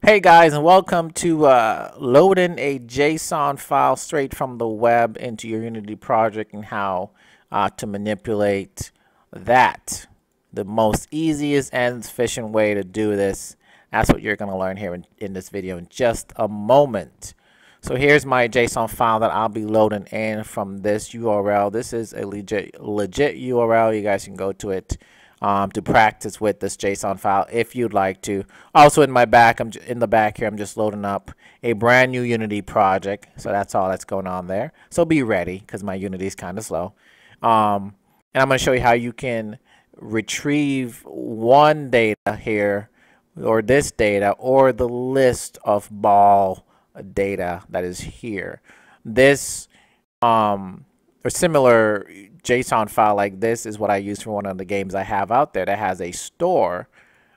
Hey guys, and welcome to uh, loading a JSON file straight from the web into your Unity project and how uh, to manipulate that. The most easiest and efficient way to do this. That's what you're going to learn here in, in this video in just a moment. So here's my JSON file that I'll be loading in from this URL. This is a legit, legit URL. You guys can go to it um, to practice with this JSON file if you'd like to. Also in my back, I'm in the back here, I'm just loading up a brand new Unity project. So that's all that's going on there. So be ready because my Unity is kind of slow. Um, and I'm going to show you how you can retrieve one data here or this data or the list of ball data that is here. This um, or similar JSON file like this is what I use for one of the games I have out there that has a store,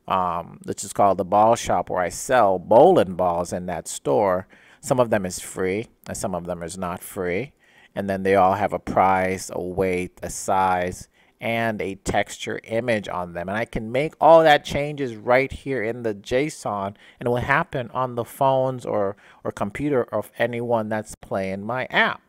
um, which is called the Ball Shop, where I sell bowling balls in that store. Some of them is free, and some of them is not free. And then they all have a price, a weight, a size, and a texture image on them. And I can make all that changes right here in the JSON and it will happen on the phones or, or computer of anyone that's playing my app.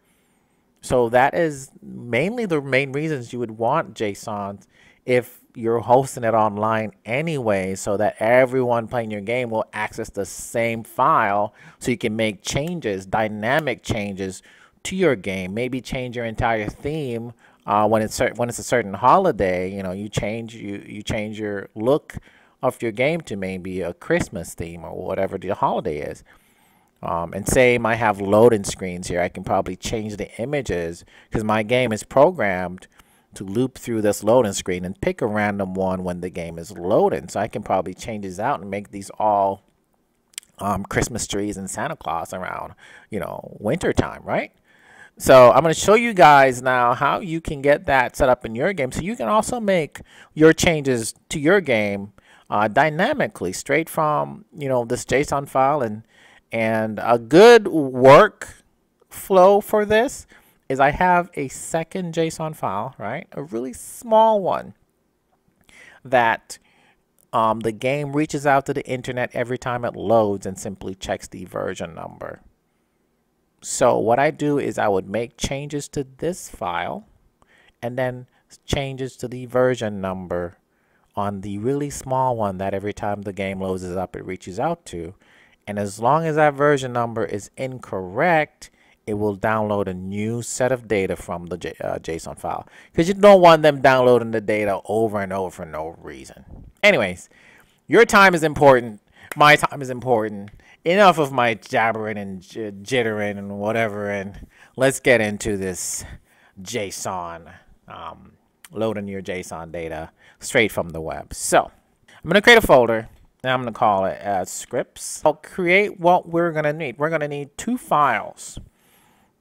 So that is mainly the main reasons you would want JSON if you're hosting it online anyway so that everyone playing your game will access the same file so you can make changes, dynamic changes to your game. Maybe change your entire theme uh, when it's when it's a certain holiday, you know, you change you you change your look of your game to maybe a Christmas theme or whatever the holiday is. Um, and same, I have loading screens here. I can probably change the images because my game is programmed to loop through this loading screen and pick a random one when the game is loading. So I can probably change these out and make these all um, Christmas trees and Santa Claus around, you know, winter time, right? So I'm going to show you guys now how you can get that set up in your game so you can also make your changes to your game uh, dynamically straight from, you know, this JSON file. And, and a good work flow for this is I have a second JSON file, right? A really small one that um, the game reaches out to the internet every time it loads and simply checks the version number. So what I do is I would make changes to this file and then changes to the version number on the really small one that every time the game loads up it reaches out to. And as long as that version number is incorrect, it will download a new set of data from the J uh, JSON file. Because you don't want them downloading the data over and over for no reason. Anyways, your time is important. My time is important enough of my jabbering and jittering and whatever, and let's get into this JSON, um, loading your JSON data straight from the web. So I'm going to create a folder. And I'm going to call it as scripts. I'll create what we're going to need. We're going to need two files.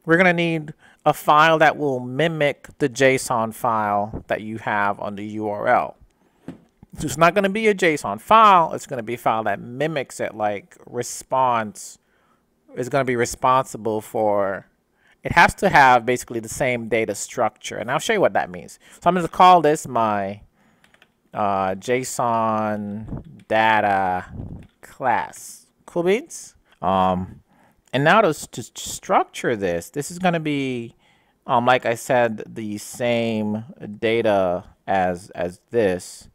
We're going to need a file that will mimic the JSON file that you have on the URL. So it's not going to be a JSON file. It's going to be a file that mimics it like response is going to be responsible for it has to have basically the same data structure. And I'll show you what that means. So I'm going to call this my uh, JSON data class. Cool beans? Um, and now to, to structure this, this is going to be, um, like I said, the same data as, as this.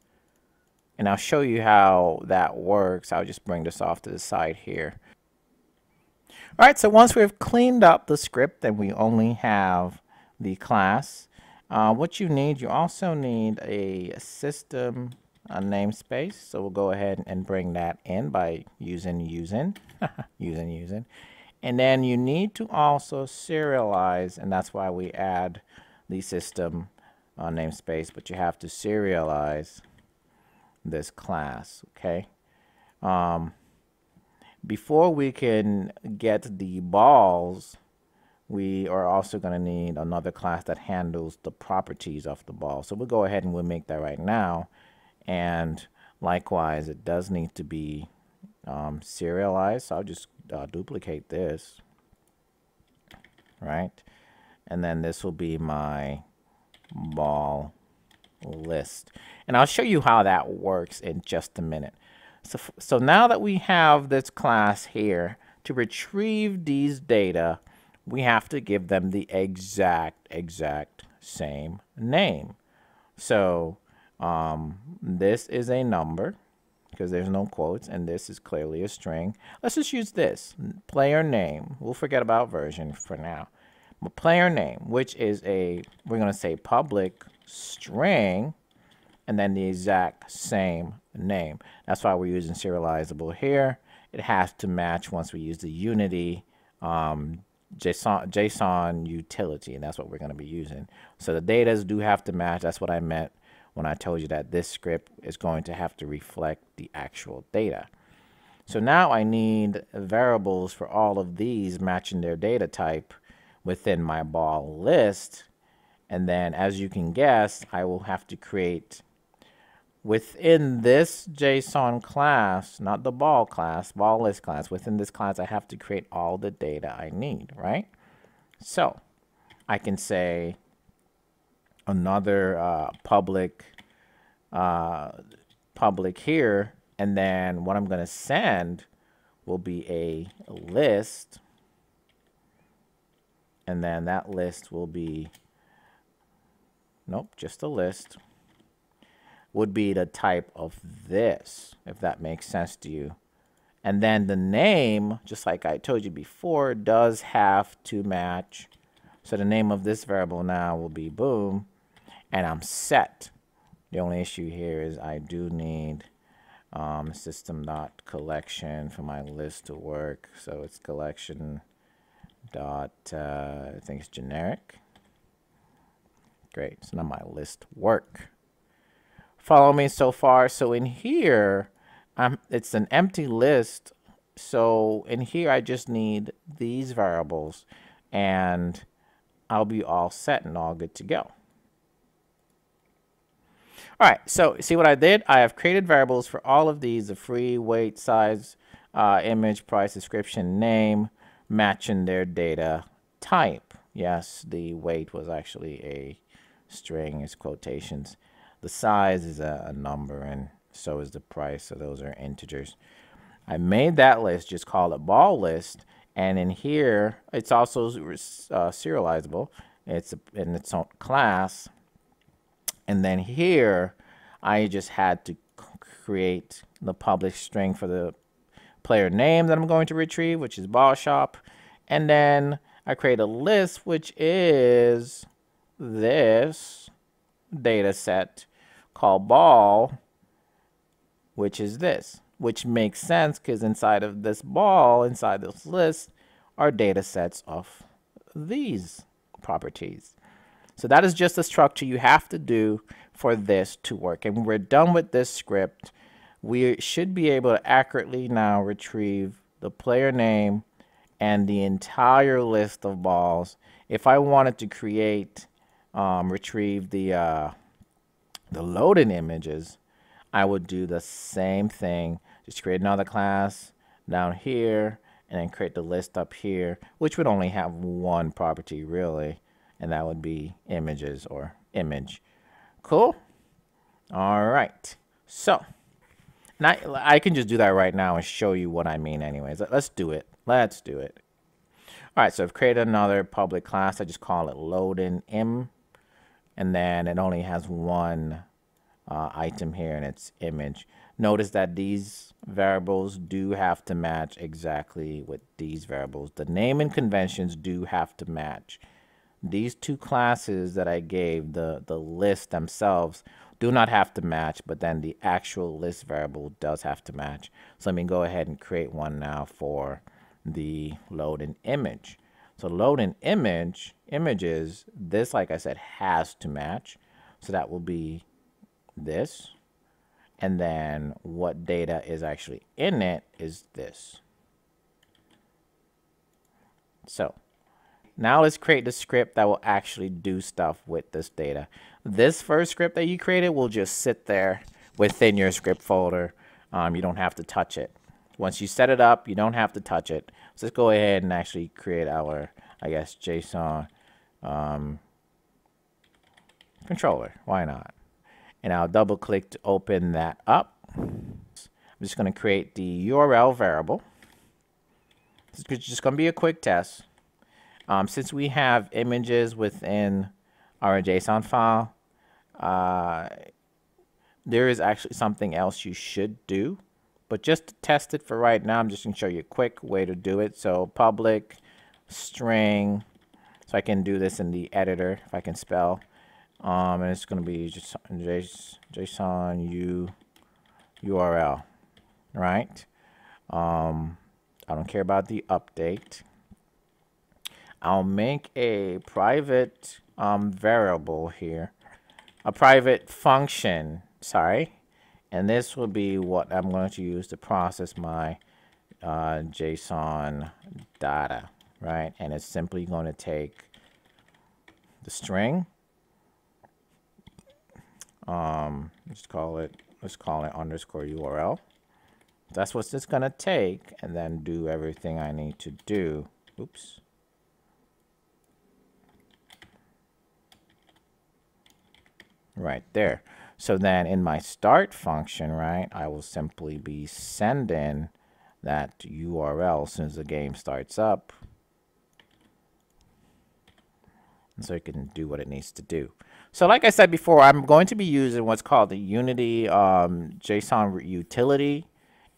And I'll show you how that works. I'll just bring this off to the side here. All right, so once we've cleaned up the script and we only have the class, uh, what you need, you also need a system a namespace. So we'll go ahead and bring that in by using using, using using. And then you need to also serialize, and that's why we add the system uh, namespace, but you have to serialize this class, okay? Um, before we can get the balls, we are also going to need another class that handles the properties of the ball. So we'll go ahead and we'll make that right now. And likewise, it does need to be um, serialized. So I'll just uh, duplicate this, right? And then this will be my ball list. And I'll show you how that works in just a minute. So, so now that we have this class here, to retrieve these data, we have to give them the exact, exact same name. So um, this is a number because there's no quotes and this is clearly a string. Let's just use this, player name. We'll forget about version for now. But player name, which is a, we're going to say public string and then the exact same name. That's why we're using serializable here. It has to match once we use the Unity um, JSON, JSON utility, and that's what we're going to be using. So the data do have to match. That's what I meant when I told you that this script is going to have to reflect the actual data. So now I need variables for all of these matching their data type within my ball list. And then as you can guess, I will have to create within this JSON class, not the ball class, ball list class, within this class, I have to create all the data I need, right? So I can say another uh, public uh, public here, and then what I'm going to send will be a list, and then that list will be, nope, just a list would be the type of this, if that makes sense to you. And then the name, just like I told you before, does have to match. So the name of this variable now will be boom, and I'm set. The only issue here is I do need um, system dot collection for my list to work. So it's collection dot, uh, I think it's generic. Great, so now my list work follow me so far. So in here, um, it's an empty list. So in here, I just need these variables and I'll be all set and all good to go. All right, so see what I did? I have created variables for all of these, the free, weight, size, uh, image, price, description, name, matching their data type. Yes, the weight was actually a string, is quotations. The size is a, a number and so is the price. So those are integers. I made that list, just call it ball list. And in here, it's also uh, serializable. It's in its own class. And then here, I just had to create the public string for the player name that I'm going to retrieve, which is ball shop. And then I create a list, which is this data set called ball, which is this, which makes sense because inside of this ball, inside this list, are data sets of these properties. So that is just the structure you have to do for this to work. And we're done with this script, we should be able to accurately now retrieve the player name and the entire list of balls. If I wanted to create, um, retrieve the, uh, the loading images, I would do the same thing. Just create another class down here and then create the list up here, which would only have one property really, and that would be images or image. Cool? All right. So, now I can just do that right now and show you what I mean anyways. Let's do it. Let's do it. All right, so I've created another public class. I just call it loading im and then it only has one uh, item here and its image. Notice that these variables do have to match exactly with these variables. The naming conventions do have to match. These two classes that I gave, the, the list themselves, do not have to match, but then the actual list variable does have to match. So let me go ahead and create one now for the load loading image. So load loading image, images, this, like I said, has to match. So that will be this. And then what data is actually in it is this. So now let's create the script that will actually do stuff with this data. This first script that you created will just sit there within your script folder. Um, you don't have to touch it. Once you set it up, you don't have to touch it. So let's go ahead and actually create our, I guess, JSON um, controller. Why not? And I'll double click to open that up. I'm just going to create the URL variable. It's just going to be a quick test. Um, since we have images within our JSON file, uh, there is actually something else you should do. But just to test it for right now, I'm just going to show you a quick way to do it. So public string, I can do this in the editor if I can spell. Um, and it's going to be just JSON U URL, right? Um, I don't care about the update. I'll make a private um, variable here, a private function, sorry, and this will be what I'm going to use to process my uh, JSON data, right? And it's simply going to take the string, um, let's call it, let's call it underscore URL. That's what it's going to take and then do everything I need to do. Oops. Right there. So then in my start function, right, I will simply be sending that URL as soon as the game starts up. And so it can do what it needs to do. So like I said before, I'm going to be using what's called the Unity um, JSON utility.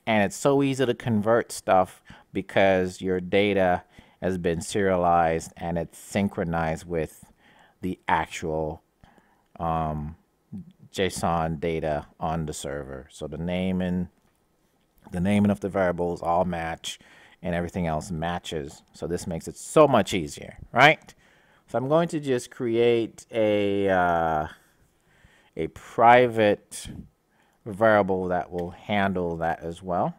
And it's so easy to convert stuff because your data has been serialized and it's synchronized with the actual um, JSON data on the server. So the name and the naming of the variables all match and everything else matches. So this makes it so much easier, right? So I'm going to just create a, uh, a private variable that will handle that as well.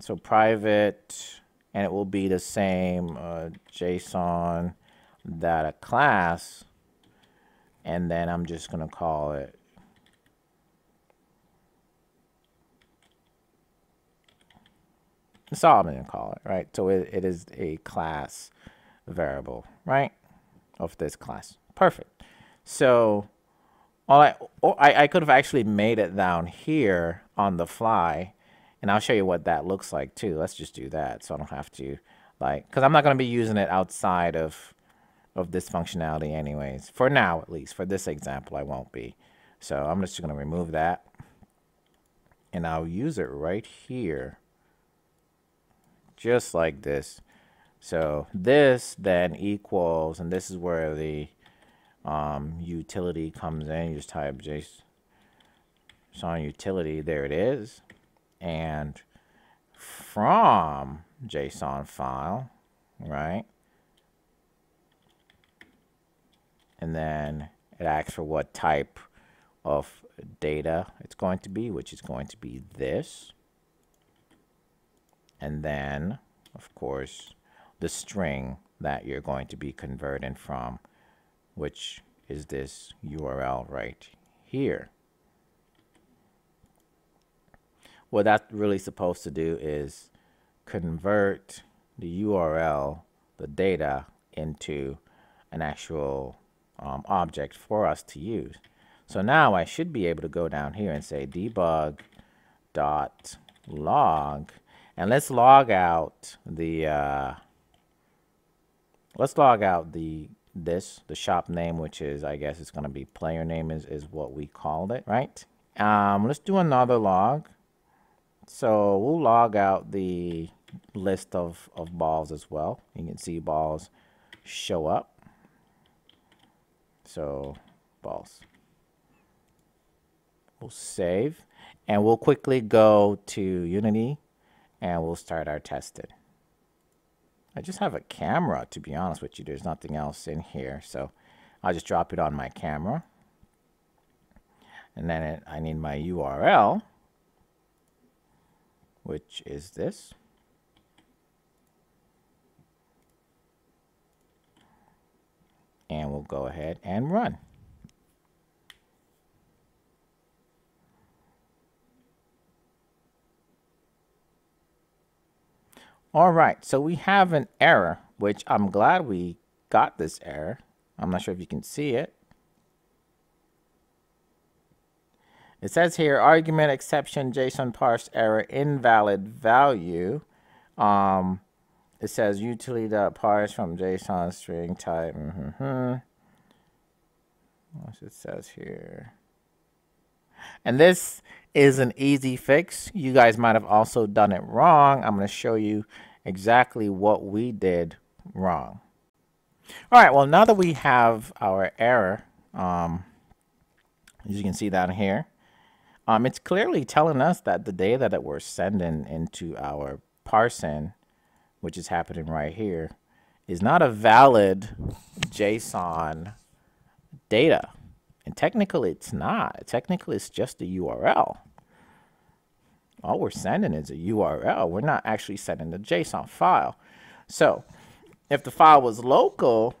So private, and it will be the same uh, JSON data class and then I'm just going to call it that's all I'm going to call it, right? So it, it is a class variable, right, of this class. Perfect. So all I, oh, I, I could have actually made it down here on the fly, and I'll show you what that looks like too. Let's just do that so I don't have to, like, because I'm not going to be using it outside of of this functionality anyways. For now, at least. For this example, I won't be. So I'm just going to remove that. And I'll use it right here. Just like this. So this then equals, and this is where the um, utility comes in. You just type JSON utility. There it is. And from JSON file, right? and then it asks for what type of data it's going to be, which is going to be this. And then, of course, the string that you're going to be converting from, which is this URL right here. What that's really supposed to do is convert the URL, the data, into an actual um, object for us to use. So now I should be able to go down here and say debug dot log and let's log out the uh, let's log out the this the shop name which is I guess it's gonna be player name is, is what we called it right um, let's do another log so we'll log out the list of, of balls as well you can see balls show up so balls. We'll save and we'll quickly go to Unity and we'll start our testing. I just have a camera to be honest with you. There's nothing else in here. So I'll just drop it on my camera. And then it, I need my URL, which is this. and we'll go ahead and run. All right, so we have an error, which I'm glad we got this error. I'm not sure if you can see it. It says here argument exception JSON parse error invalid value. Um, it says utility dot parse from JSON string type. Mm -hmm. What it says here. And this is an easy fix. You guys might have also done it wrong. I'm going to show you exactly what we did wrong. All right, well, now that we have our error, um, as you can see down here, um, it's clearly telling us that the data that we're sending into our parsing, which is happening right here, is not a valid JSON data. And technically, it's not. Technically, it's just a URL. All we're sending is a URL. We're not actually sending the JSON file. So if the file was local,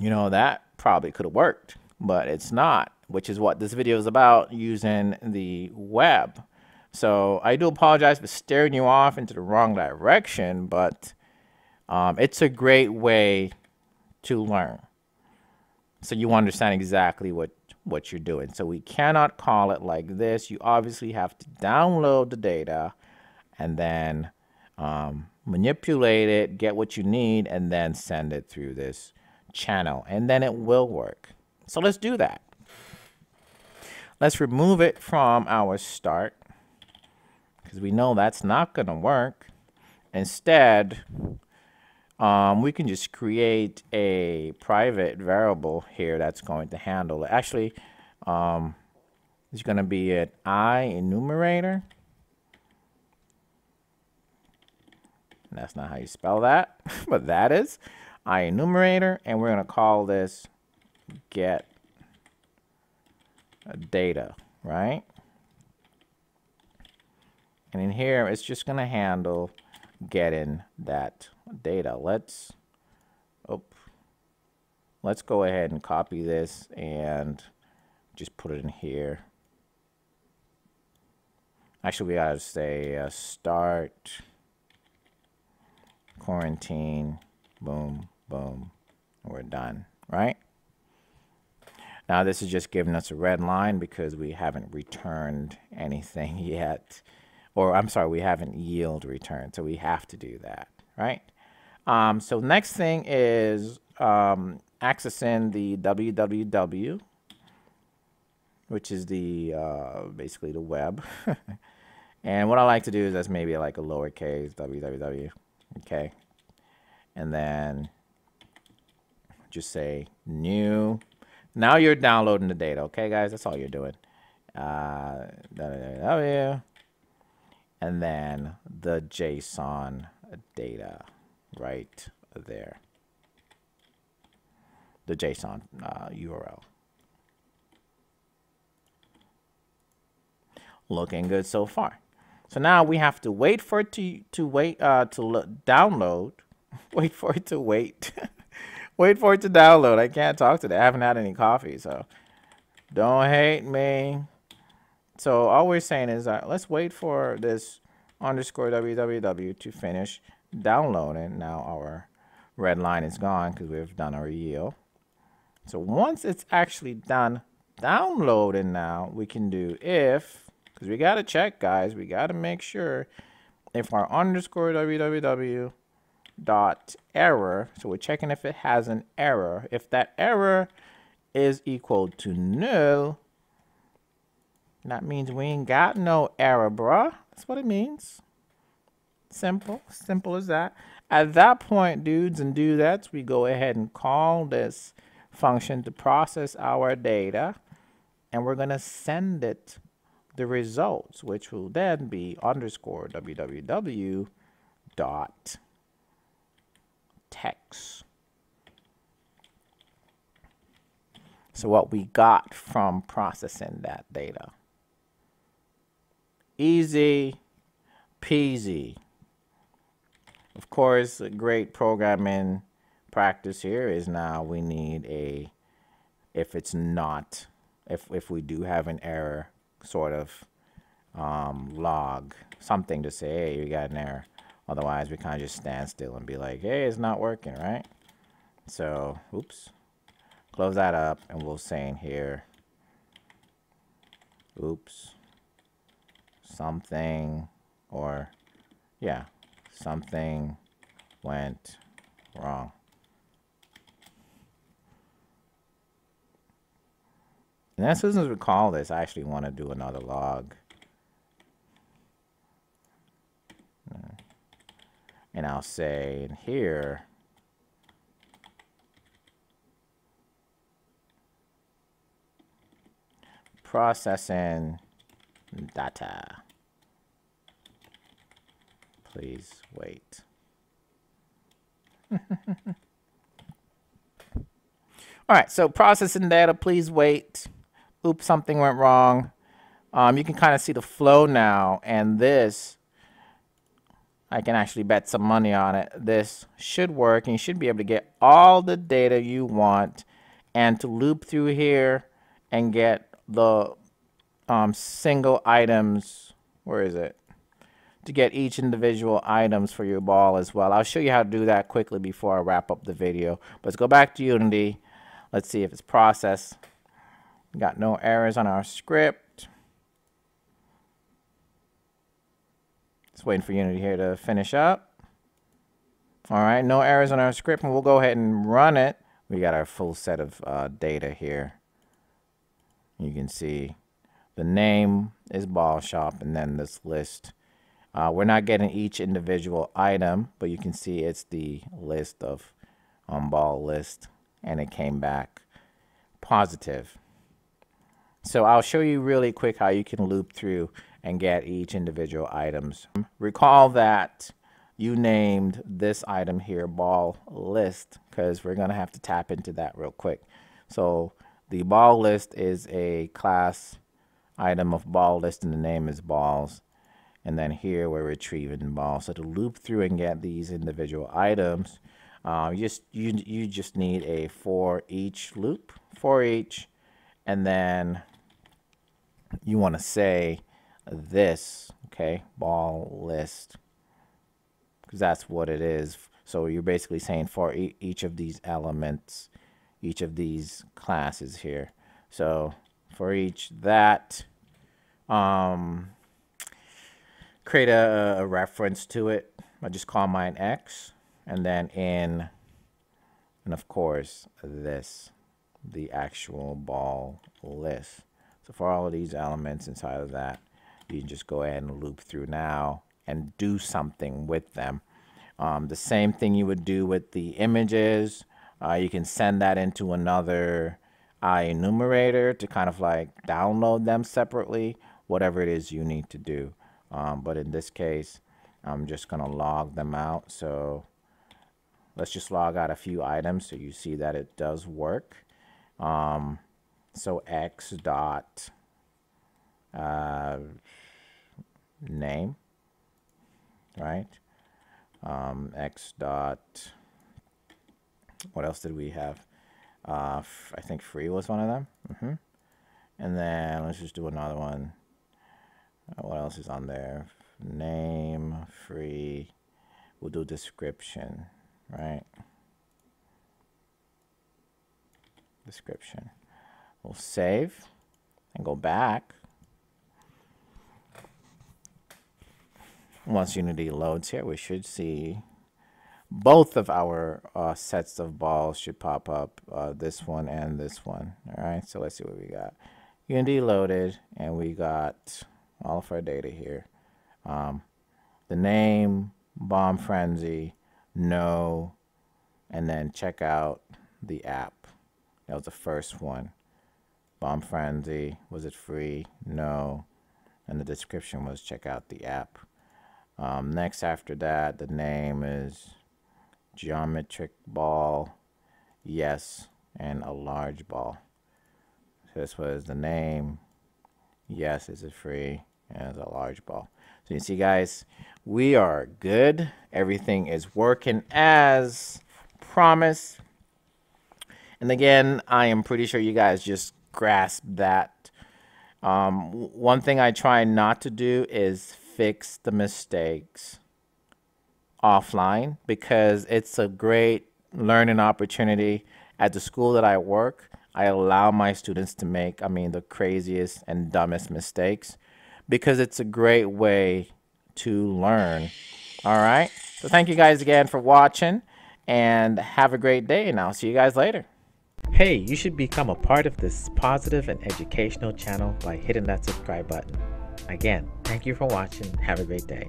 you know, that probably could have worked, but it's not, which is what this video is about using the web. So I do apologize for steering you off into the wrong direction, but um, it's a great way to learn. So you understand exactly what, what you're doing. So we cannot call it like this. You obviously have to download the data and then um, manipulate it, get what you need, and then send it through this channel. And then it will work. So let's do that. Let's remove it from our start because we know that's not going to work. Instead, um, we can just create a private variable here that's going to handle it. Actually, um, it's going to be an I enumerator. That's not how you spell that, but that is I enumerator, and we're going to call this get data, right? And in here, it's just going to handle getting that data. Let's, oh, let's go ahead and copy this and just put it in here. Actually, we gotta say uh, start coroutine, boom, boom, we're done, right? Now this is just giving us a red line because we haven't returned anything yet. Or I'm sorry, we haven't yield return. so we have to do that, right? Um, so next thing is um, accessing the www, which is the uh, basically the web. and what I like to do is that's maybe like a lowercase www, okay? And then just say new. Now you're downloading the data, okay, guys? That's all you're doing. Uh, www, and then the JSON data right there. The JSON uh, URL. Looking good so far. So now we have to wait for it to, to wait uh, to download. wait for it to wait. wait for it to download. I can't talk today. I haven't had any coffee, so don't hate me. So all we're saying is that let's wait for this underscore www to finish downloading. Now our red line is gone because we've done our yield. So once it's actually done downloading now, we can do if, because we got to check, guys. We got to make sure if our underscore www dot error, so we're checking if it has an error. If that error is equal to null, that means we ain't got no error, bruh. That's what it means. Simple, simple as that. At that point, dudes and dudettes, we go ahead and call this function to process our data, and we're going to send it the results, which will then be underscore www dot text. So what we got from processing that data. Easy peasy. Of course, a great programming practice here is now we need a, if it's not, if, if we do have an error, sort of um, log, something to say, hey, you got an error. Otherwise, we kind of just stand still and be like, hey, it's not working, right? So, oops. Close that up, and we'll say in here, oops, something, or yeah, something went wrong. And as soon as we call this, I actually want to do another log. And I'll say in here, processing data. Please wait. All right, so processing data, please wait. Oops, something went wrong. Um, you can kind of see the flow now, and this, I can actually bet some money on it. This should work, and you should be able to get all the data you want, and to loop through here and get the um, single items. Where is it? To get each individual items for your ball as well. I'll show you how to do that quickly before I wrap up the video. But let's go back to Unity. Let's see if it's processed. Got no errors on our script. Just waiting for Unity here to finish up. All right, no errors on our script, and we'll go ahead and run it. We got our full set of uh, data here. You can see the name is ball shop, and then this list. Uh, we're not getting each individual item, but you can see it's the list of um, ball list, and it came back positive. So I'll show you really quick how you can loop through and get each individual items. Recall that you named this item here ball list because we're going to have to tap into that real quick. So the ball list is a class item of ball list and the name is balls. And then here we're retrieving balls. So to loop through and get these individual items, uh, you just you you just need a for each loop for each, and then you want to say this, okay, ball list, because that's what it is. So you're basically saying for e each of these elements, each of these classes here. So for each that, um, create a, a reference to it. I just call mine X, and then in, and of course this, the actual ball list. So for all of these elements inside of that, you can just go ahead and loop through now and do something with them. Um, the same thing you would do with the images. Uh, you can send that into another I enumerator to kind of like download them separately, whatever it is you need to do. Um, but in this case, I'm just going to log them out. So let's just log out a few items so you see that it does work. Um, so x dot uh, name, right? Um, x dot, what else did we have? Uh, I think free was one of them. Mm -hmm. And then let's just do another one. Uh, what else is on there? Name, free. We'll do description, right? Description. We'll save and go back. Once Unity loads here, we should see both of our uh, sets of balls should pop up, uh, this one and this one. All right, so let's see what we got. Unity loaded, and we got all of our data here. Um, the name, Bomb Frenzy, no, and then check out the app. That was the first one. Bomb Frenzy, was it free? No. And the description was check out the app. Um, next after that, the name is geometric ball, yes, and a large ball. So this was the name, yes, is it free, it's a large ball. So you see guys, we are good. Everything is working as promised. And again, I am pretty sure you guys just grasp that. Um, one thing I try not to do is fix the mistakes offline because it's a great learning opportunity at the school that I work. I allow my students to make, I mean, the craziest and dumbest mistakes because it's a great way to learn. All right. So thank you guys again for watching and have a great day. And I'll see you guys later. Hey, you should become a part of this positive and educational channel by hitting that subscribe button. Again, thank you for watching. Have a great day.